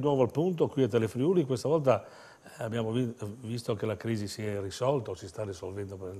di nuovo al punto qui a Telefriuli, questa volta eh, abbiamo visto che la crisi si è risolta o si sta risolvendo per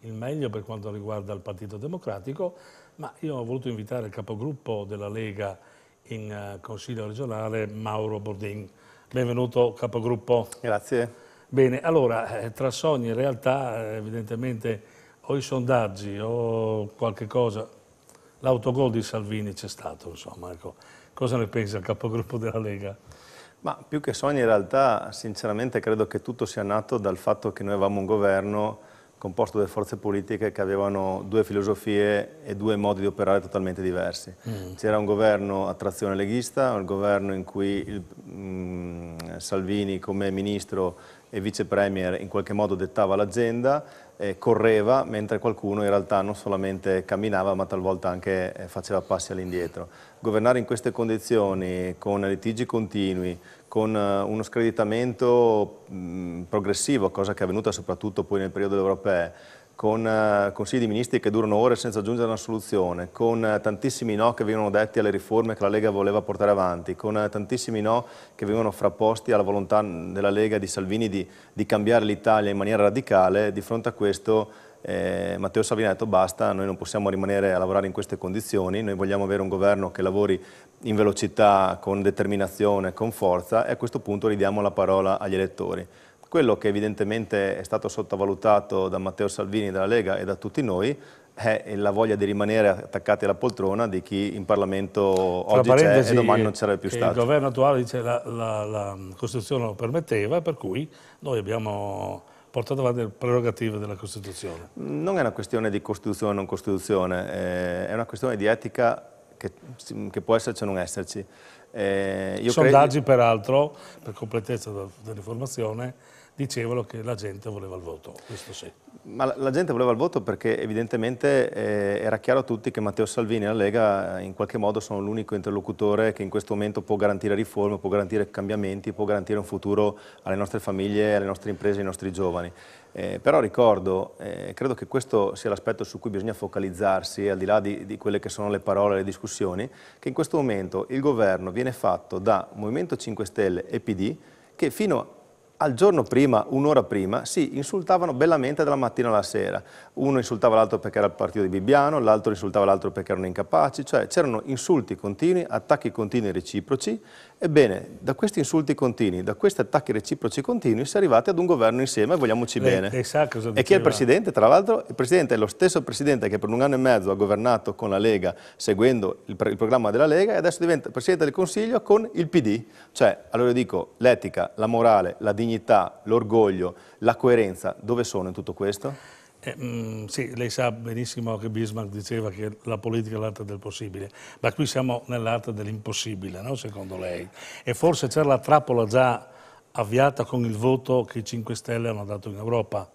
il meglio per quanto riguarda il Partito Democratico, ma io ho voluto invitare il capogruppo della Lega in uh, Consiglio regionale, Mauro Bordin. Benvenuto capogruppo. Grazie. Bene, allora, eh, tra sogni e realtà, eh, evidentemente, o i sondaggi o qualche cosa, l'autogol di Salvini c'è stato, insomma, ecco. Cosa ne pensa il capogruppo della Lega? Ma più che sogni in realtà, sinceramente credo che tutto sia nato dal fatto che noi avevamo un governo composto da forze politiche che avevano due filosofie e due modi di operare totalmente diversi. Mm. C'era un governo a trazione leghista, un governo in cui il, mm, Salvini come ministro e vice premier in qualche modo dettava l'agenda, eh, correva, mentre qualcuno in realtà non solamente camminava ma talvolta anche eh, faceva passi all'indietro. Governare in queste condizioni, con litigi continui, con uh, uno screditamento mh, progressivo, cosa che è avvenuta soprattutto poi nel periodo europeo, con uh, consigli di ministri che durano ore senza giungere a una soluzione, con uh, tantissimi no che vengono detti alle riforme che la Lega voleva portare avanti, con uh, tantissimi no che vengono frapposti alla volontà della Lega di Salvini di, di cambiare l'Italia in maniera radicale, di fronte a questo eh, Matteo Salvini ha detto basta, noi non possiamo rimanere a lavorare in queste condizioni, noi vogliamo avere un governo che lavori in velocità, con determinazione, con forza e a questo punto ridiamo la parola agli elettori. Quello che evidentemente è stato sottovalutato da Matteo Salvini, dalla Lega e da tutti noi è la voglia di rimanere attaccati alla poltrona di chi in Parlamento oggi c'è e domani non c'era più stato. Il governo attuale dice che la, la, la Costituzione lo permetteva, per cui noi abbiamo portato avanti le prerogative della Costituzione. Non è una questione di Costituzione o non Costituzione, eh, è una questione di etica che, che può esserci o non esserci. Eh, I sondaggi, credo... peraltro, per completezza dell'informazione, dicevano che la gente voleva il voto, questo sì. Ma la, la gente voleva il voto perché evidentemente eh, era chiaro a tutti che Matteo Salvini e la Lega eh, in qualche modo sono l'unico interlocutore che in questo momento può garantire riforme, può garantire cambiamenti, può garantire un futuro alle nostre famiglie, alle nostre imprese, ai nostri giovani. Eh, però ricordo, eh, credo che questo sia l'aspetto su cui bisogna focalizzarsi, al di là di, di, quelle che sono le parole e le discussioni, che in questo momento il governo viene fatto da Movimento 5 Stelle e PD che fino al giorno prima, un'ora prima, si insultavano bellamente dalla mattina alla sera. Uno insultava l'altro perché era il partito di Bibbiano, l'altro insultava l'altro perché erano incapaci, cioè c'erano insulti continui, attacchi continui reciproci Ebbene, da questi insulti continui, da questi attacchi reciproci continui, si è arrivati ad un governo insieme, vogliamoci lei, bene. Lei sa cosa e chi è il Presidente? Tra l'altro, il Presidente è lo stesso Presidente che per un anno e mezzo ha governato con la Lega, seguendo il, il programma della Lega, e adesso diventa Presidente del Consiglio con il PD. Cioè, allora io dico, l'etica, la morale, la dignità, l'orgoglio, la coerenza, dove sono in tutto questo? Eh, mh, mm, sì, lei sa benissimo che Bismarck diceva che la politica è l'arte del possibile, ma qui siamo nell'arte dell'impossibile, no? secondo lei? E forse c'era la trappola già avviata con il voto che i 5 Stelle hanno dato in Europa?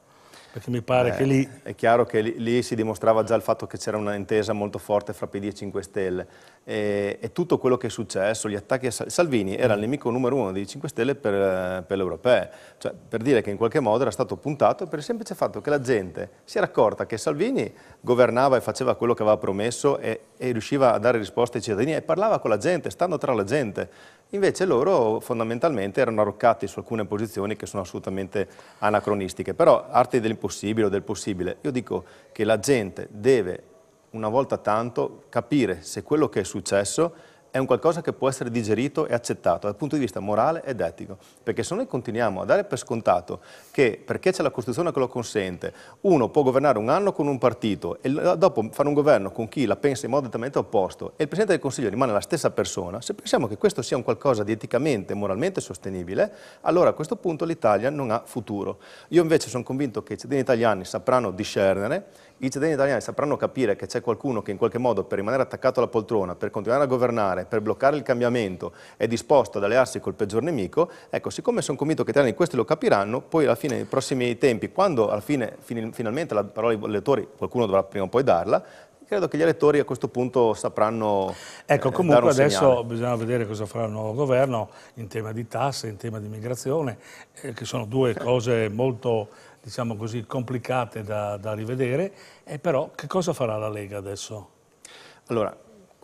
Perché mi pare eh, che lì... È chiaro che lì, lì, si dimostrava già il fatto che c'era un'intesa molto forte fra PD e 5 Stelle. E, e, tutto quello che è successo, gli attacchi a Salvini era il nemico numero uno dei 5 Stelle per, per l'Europea, cioè per dire che in qualche modo era stato puntato per il semplice fatto che la gente si era accorta che Salvini governava e faceva quello che aveva promesso e, e riusciva a dare risposte ai cittadini e parlava con la gente, stando tra la gente. Invece loro fondamentalmente erano arroccati su alcune posizioni che sono assolutamente anacronistiche, però arte dell'impossibile o del possibile. Io dico che la gente deve una volta tanto capire se quello che è successo è un qualcosa che può essere digerito e accettato dal punto di vista morale ed etico. Perché se noi continuiamo a dare per scontato che perché c'è la Costituzione che lo consente, uno può governare un anno con un partito e dopo fare un governo con chi la pensa in modo totalmente opposto e il Presidente del Consiglio rimane la stessa persona, se pensiamo che questo sia un qualcosa di eticamente e moralmente sostenibile, allora a questo punto l'Italia non ha futuro. Io invece sono convinto che i cittadini italiani sapranno discernere i cittadini italiani sapranno capire che c'è qualcuno che in qualche modo per rimanere attaccato alla poltrona, per continuare a governare, per bloccare il cambiamento è disposto ad allearsi col peggior nemico, ecco, siccome sono convinto che gli italiani questi lo capiranno, poi alla fine, nei prossimi tempi, quando alla fine, finalmente la parola ai elettori, qualcuno dovrà prima o poi darla, credo che gli elettori a questo punto sapranno Ecco, comunque adesso segnale. bisogna vedere cosa farà il nuovo governo in tema di tasse, in tema di migrazione, eh, che sono due cose molto diciamo così, complicate da, da rivedere, e però che cosa farà la Lega adesso? Allora,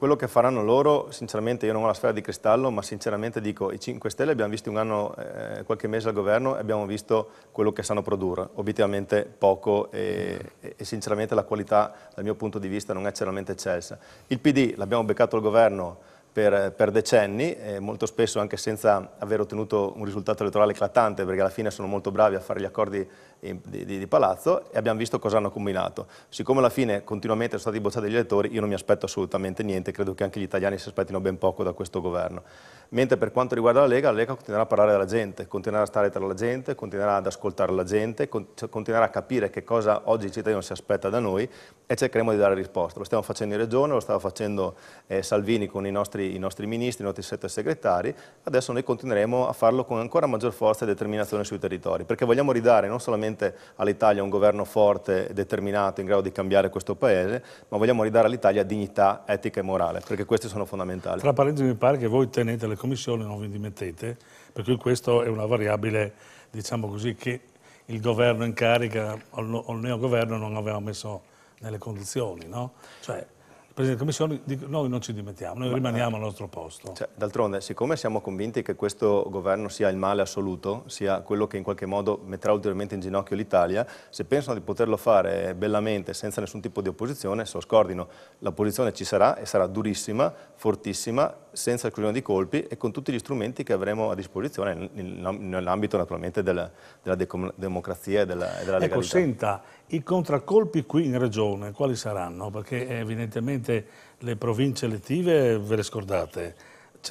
quello che faranno loro, sinceramente io non ho la sfera di cristallo, ma sinceramente dico, i 5 Stelle abbiamo visto un anno, eh, qualche mese al governo e abbiamo visto quello che sanno produrre, obiettivamente poco e, e, sinceramente la qualità dal mio punto di vista non è eccellente eccelsa. Il PD l'abbiamo beccato al governo per, per decenni, eh, molto spesso anche senza aver ottenuto un risultato elettorale eclatante, perché alla fine sono molto bravi a fare gli accordi di, di, di palazzo e abbiamo visto cosa hanno combinato. Siccome alla fine continuamente sono stati bocciati gli elettori, io non mi aspetto assolutamente niente, credo che anche gli italiani si aspettino ben poco da questo governo. Mentre per quanto riguarda la Lega, la Lega continuerà a parlare della gente, continuerà a stare tra la gente, continuerà ad ascoltare la gente, cioè continuerà a capire che cosa oggi il cittadino si aspetta da noi e cercheremo di dare risposta. Lo stiamo facendo in Regione, lo stava facendo eh, Salvini con i nostri, i nostri ministri, i nostri sette segretari, adesso noi continueremo a farlo con ancora maggior forza e determinazione sui territori, perché vogliamo ridare non solamente all'Italia un governo forte, determinato, in grado di cambiare questo Paese, ma vogliamo ridare all'Italia dignità etica e morale, perché questi sono fondamentali. Tra parentesi mi pare che voi tenete le commissioni non vi dimettete, per cui questo è una variabile, diciamo così, che il governo in carica o il neogoverno non aveva messo nelle condizioni, no? Cioè, Presidente della Commissione, noi non ci dimettiamo, noi Ma, rimaniamo al nostro posto. Cioè, D'altronde, siccome siamo convinti che questo governo sia il male assoluto, sia quello che in qualche modo metterà ulteriormente in ginocchio l'Italia, se pensano di poterlo fare bellamente, senza nessun tipo di opposizione, se lo scordino. L'opposizione ci sarà e sarà durissima, fortissima, senza esclusione di colpi e con tutti gli strumenti che avremo a disposizione nell'ambito naturalmente della, della democrazia e della, e della ecco, legalità. Ecco, senta, i contraccolpi qui in Regione quali saranno? Perché evidentemente le province elettive ve le scordate,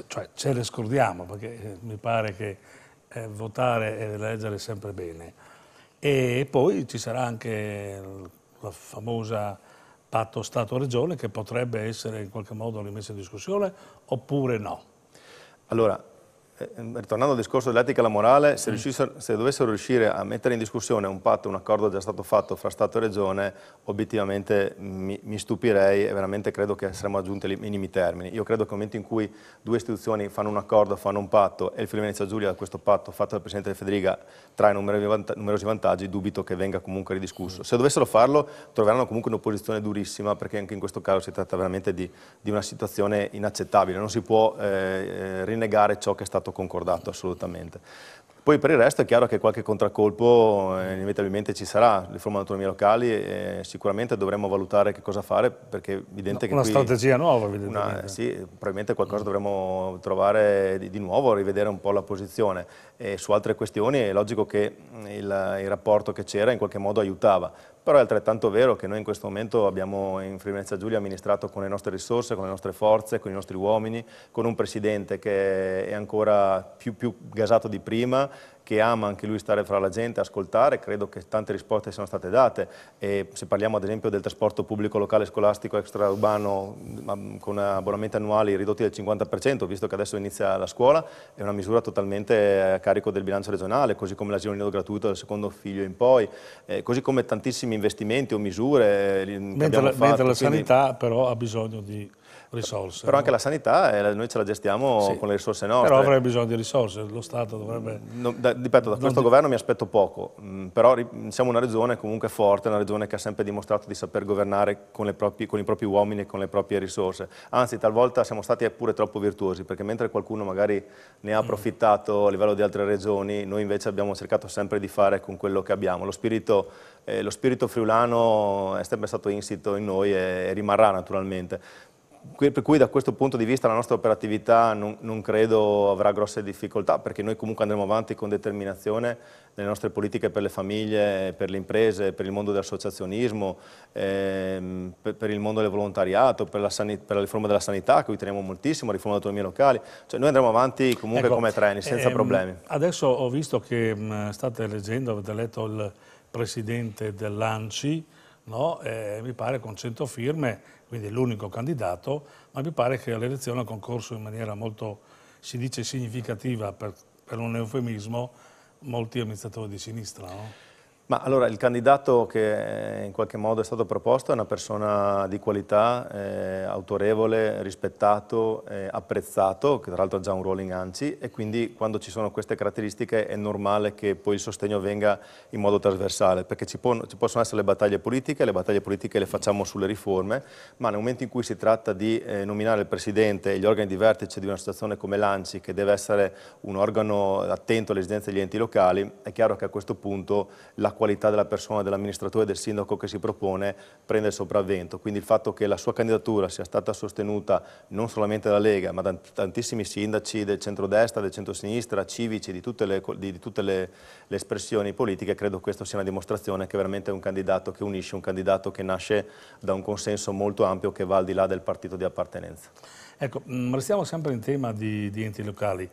cioè ce le scordiamo perché eh, mi pare che eh, votare e eleggere sempre bene. E poi ci sarà anche la famosa patto Stato-Regione che potrebbe essere in qualche modo rimessa in discussione oppure no? Allora, ritornando al discorso dell'etica e la morale, se, se, dovessero riuscire a mettere in discussione un patto, un accordo già stato fatto fra Stato e Regione, obiettivamente mi, mi stupirei e veramente credo che saremmo aggiunti ai minimi termini. Io credo che nel momento in cui due istituzioni fanno un accordo, fanno un patto e il Friuli Venezia Giulia da questo patto fatto dal Presidente De Federica trae numerosi vantaggi, dubito che venga comunque ridiscusso. Se dovessero farlo troveranno comunque un'opposizione durissima perché anche in questo caso si tratta veramente di, di una situazione inaccettabile, non si può eh, eh rinnegare ciò che è stato concordato assolutamente. Poi per il resto è chiaro che qualche contraccolpo eh, inevitabilmente ci sarà, riforma autonomie locali e sicuramente dovremmo valutare che cosa fare perché è evidente no, che Una strategia nuova evidentemente. Una, sì, probabilmente qualcosa dovremmo trovare di, di, nuovo, rivedere un po' la posizione e su altre questioni è logico che il, il rapporto che c'era in qualche modo aiutava, però è altrettanto vero che noi in questo momento abbiamo in Friuli Giulia amministrato con le nostre risorse, con le nostre forze, con i nostri uomini, con un Presidente che è ancora più, più gasato di prima, che ama anche lui stare fra la gente, ascoltare, credo che tante risposte siano state date. E se parliamo ad esempio del trasporto pubblico locale scolastico extraurbano con abbonamenti annuali ridotti del 50%, visto che adesso inizia la scuola, è una misura totalmente a carico del bilancio regionale, così come l'asilo nido gratuito dal secondo figlio in poi, eh, così come tantissimi investimenti o misure eh, mentre, la, fatto, mentre la sanità però ha bisogno di risorse. Però anche la sanità eh, noi ce la gestiamo sì. con le risorse nostre. Però avrebbe bisogno di risorse, lo Stato dovrebbe... No, da, ripeto, da questo di... governo mi aspetto poco, mm, però siamo una regione comunque forte, una regione che ha sempre dimostrato di saper governare con, proprie, con i propri uomini e con le proprie risorse. Anzi, talvolta siamo stati pure troppo virtuosi, perché mentre qualcuno magari ne ha mm. approfittato a livello di altre regioni, noi invece abbiamo cercato sempre di fare con quello che abbiamo. Lo spirito, eh, lo spirito friulano è sempre stato insito in noi e rimarrà naturalmente per cui da questo punto di vista la nostra operatività non, non, credo avrà grosse difficoltà perché noi comunque andremo avanti con determinazione nelle nostre politiche per le famiglie, per le imprese, per il mondo dell'associazionismo, ehm, per, per, il mondo del volontariato, per la, per la, riforma della sanità a cui teniamo moltissimo, la riforma delle autonomie locali, cioè noi andremo avanti comunque ecco, come treni, senza ehm, problemi. Adesso ho visto che mh, state leggendo, avete letto il presidente dell'ANCI, no? eh, mi pare con 100 firme, quindi l'unico candidato, ma mi pare che all'elezione ha concorso in maniera molto, si dice significativa, per, per un eufemismo, molti amministratori di sinistra. No? Ma allora il candidato che in qualche modo è stato proposto è una persona di qualità, eh, autorevole, rispettato, eh, apprezzato, che tra l'altro ha già un ruolo in ANCI e quindi quando ci sono queste caratteristiche è normale che poi il sostegno venga in modo trasversale, perché ci, può, ci possono essere le battaglie politiche, le battaglie politiche le facciamo sulle riforme, ma nel momento in cui si tratta di eh, nominare il Presidente e gli organi di vertice di una situazione come l'ANCI, che deve essere un organo attento alle esigenze degli enti locali, è chiaro che a questo punto la qualità della persona, dell'amministratore del sindaco che si propone prende il sopravvento. Quindi il fatto che la sua candidatura sia stata sostenuta non solamente dalla Lega, ma da tantissimi sindaci del centrodestra, del centrosinistra, civici, di tutte, le, di, di tutte le, le, espressioni politiche, credo questo sia una dimostrazione che veramente è un candidato che unisce, un candidato che nasce da un consenso molto ampio che va al di là del partito di appartenenza. Ecco, mm, restiamo sempre in tema di, di enti locali.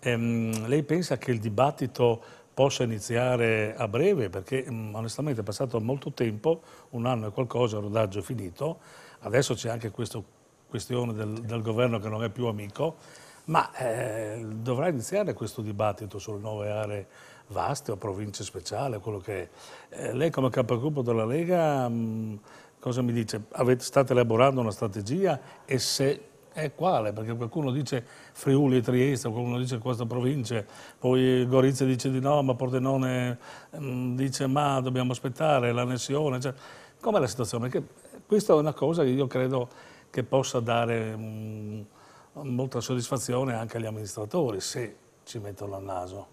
Ehm, lei pensa che il dibattito possa iniziare a breve, perché mm, onestamente è passato molto tempo, un anno e qualcosa, il rodaggio è finito, adesso c'è anche questa questione del, del, governo che non è più amico, ma eh, dovrà iniziare questo dibattito sulle nuove aree vaste o province speciali, quello che è. Eh, lei come capogruppo della Lega mh, mm, cosa mi dice? Avete, state elaborando una strategia e se è quale? Perché qualcuno dice Friuli e Trieste, qualcuno dice questa provincia, poi Gorizia dice di no, ma Pordenone mm, dice ma dobbiamo aspettare l'annessione. Cioè, com'è la situazione? Perché questa è una cosa che io credo che possa dare mh, mm, molta soddisfazione anche agli amministratori se ci mettono al naso.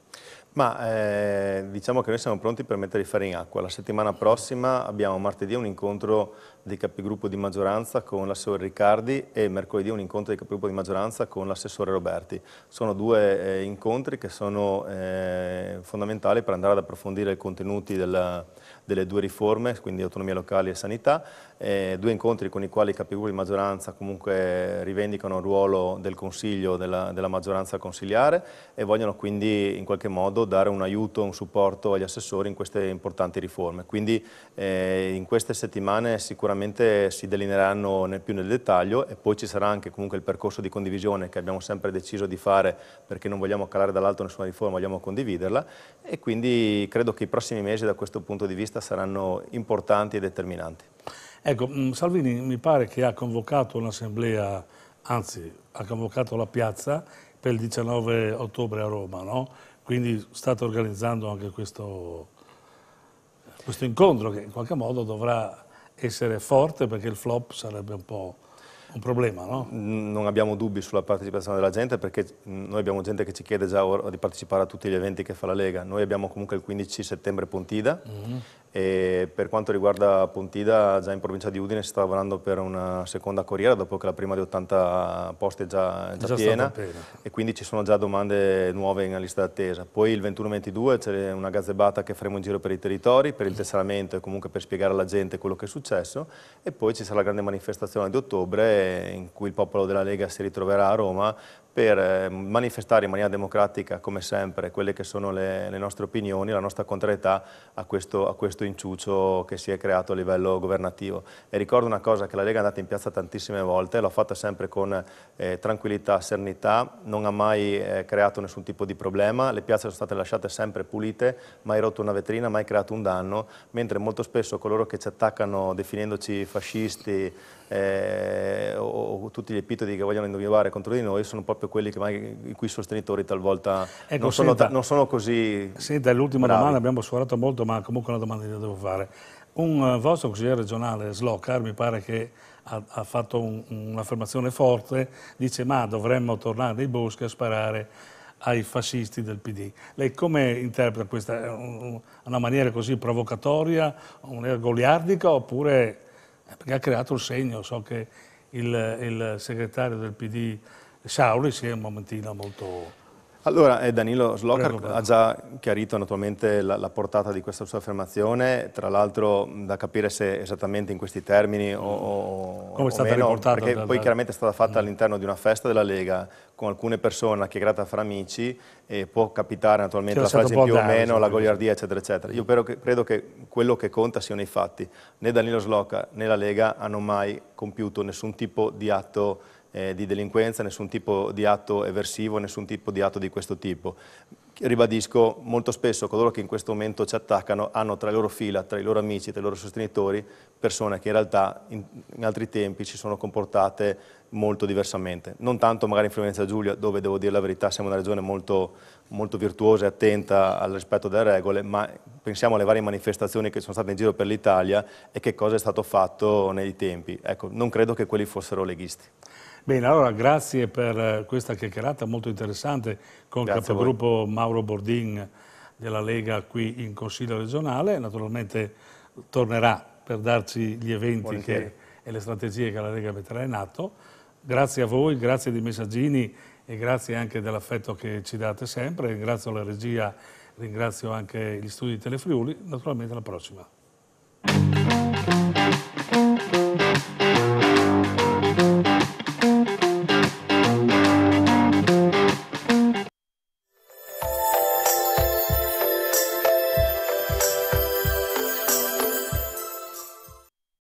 Ma eh, diciamo che noi siamo pronti per mettere i fari in acqua. La settimana prossima abbiamo martedì un incontro dei capigruppo di maggioranza con l'assessore Riccardi e mercoledì un incontro dei capigruppo di maggioranza con l'assessore Roberti. Sono due eh, incontri che sono eh, fondamentali per andare ad approfondire i contenuti della, delle due riforme, quindi autonomia locali e sanità, eh, due incontri con i quali i capigruppo di maggioranza comunque rivendicano il ruolo del Consiglio, della, della maggioranza consigliare e vogliono quindi in qualche modo dare un aiuto, un supporto agli assessori in queste importanti riforme. Quindi eh, in queste settimane sicuramente si delineeranno nel più nel dettaglio e poi ci sarà anche comunque il percorso di condivisione che abbiamo sempre deciso di fare perché non vogliamo calare dall'alto nessuna riforma, vogliamo condividerla e quindi credo che i prossimi mesi da questo punto di vista saranno importanti e determinanti. Ecco, mm, Salvini mi pare che ha convocato un'assemblea, anzi ha convocato la piazza per il 19 ottobre a Roma, no? quindi state organizzando anche questo, questo incontro che in qualche modo dovrà essere forte perché il flop sarebbe un po' un problema, no? Non abbiamo dubbi sulla partecipazione della gente perché noi abbiamo gente che ci chiede già di partecipare a tutti gli eventi che fa la Lega. Noi abbiamo comunque il 15 settembre Pontida mm -hmm. E per quanto riguarda Pontida, già in provincia di Udine si sta lavorando per una seconda corriera dopo che la prima di 80 posti è già, già, già piena. e quindi ci sono già domande nuove in lista d'attesa. Poi il 21-22 c'è una gazzebata che faremo in giro per i territori, per il tesseramento e comunque per spiegare alla gente quello che è successo. E poi ci sarà la grande manifestazione di ottobre in cui il popolo della Lega si ritroverà a Roma per eh, manifestare in maniera democratica, come sempre, quelle che sono le, le nostre opinioni, la nostra contrarietà a questo, a questo, inciucio che si è creato a livello governativo. E ricordo una cosa, che la Lega è andata in piazza tantissime volte, l'ha fatta sempre con eh, tranquillità, serenità, non ha mai eh, creato nessun tipo di problema, le piazze sono state lasciate sempre pulite, mai rotto una vetrina, mai creato un danno, mentre molto spesso coloro che ci attaccano definendoci fascisti, eh, o, o, tutti gli epitodi che vogliono indovinare contro di noi sono proprio quelli che magari, i cui sostenitori talvolta ecco, non, sono, non, sono, così Senta, l'ultima domanda, abbiamo sforato molto, ma comunque una domanda che devo fare. Un uh, vostro consigliere regionale, Slocar, mi pare che ha, ha fatto un, un'affermazione forte, dice ma dovremmo tornare nei boschi a sparare ai fascisti del PD. Lei come interpreta questa? Una maniera così provocatoria, una goliardica oppure perché ha creato il segno, so che il, il segretario del PD Sauri si è un momentino molto... Allora, eh, Danilo Slocar ha già chiarito naturalmente la, la, portata di questa sua affermazione, tra l'altro da capire se esattamente in questi termini o, o Come è stata meno, riportata? Perché da, poi chiaramente è stata fatta mm. all'interno di una festa della Lega con alcune persone chiacchierata fra amici e può capitare naturalmente la frase più o meno, la goliardia eccetera eccetera. Io credo che, credo che quello che conta siano i fatti. Né Danilo Slocar né la Lega hanno mai compiuto nessun tipo di atto eh, di delinquenza, nessun tipo di atto eversivo, nessun tipo di atto di questo tipo. Ribadisco, molto spesso coloro che in questo momento ci attaccano hanno tra le loro fila, tra i loro amici, tra i loro sostenitori, persone che in realtà in, in altri tempi si sono comportate molto diversamente. Non tanto magari in Friuli Giulia, dove devo dire la verità siamo una regione molto, molto virtuosa e attenta al rispetto delle regole, ma pensiamo alle varie manifestazioni che sono state in giro per l'Italia e che cosa è stato fatto nei tempi. Ecco, non credo che quelli fossero leghisti. Bene, allora grazie per eh, questa chiacchierata molto interessante con il capogruppo Mauro Bordin della Lega qui in Consiglio regionale. Naturalmente tornerà per darci gli eventi che, e le strategie che la Lega metterà in atto. Grazie a voi, grazie dei messaggini e grazie anche dell'affetto che ci date sempre. Ringrazio la regia, ringrazio anche gli studi di Telefriuli. Naturalmente alla prossima.